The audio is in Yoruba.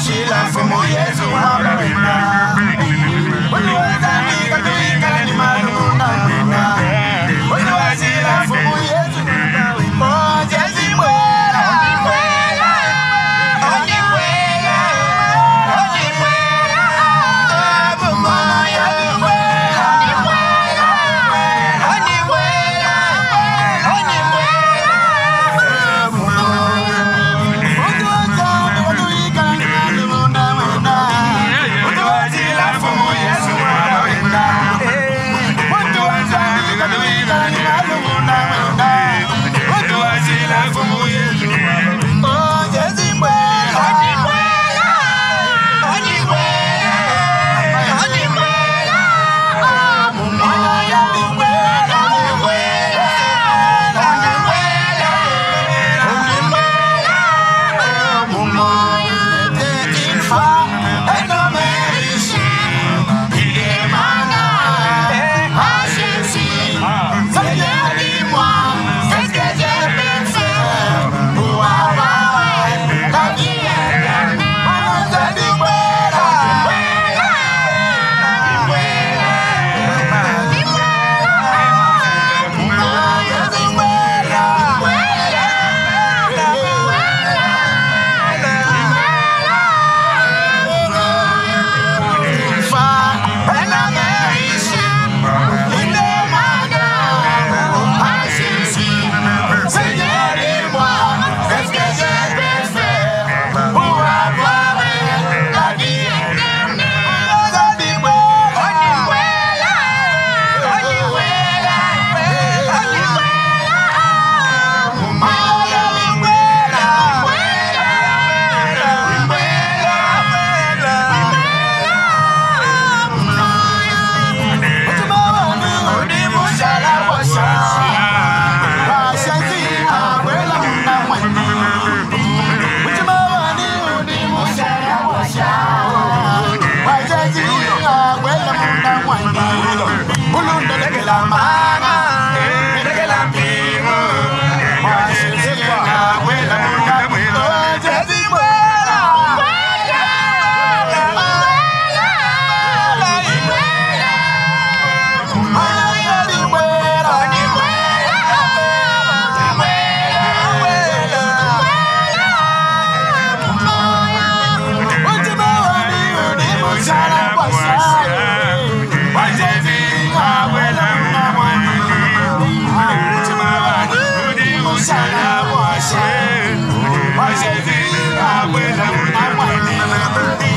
Sheila from a Abraham. àwọn àṣẹ òde máa ṣe fi àwọn ènìyàn àwọn ènìyàn.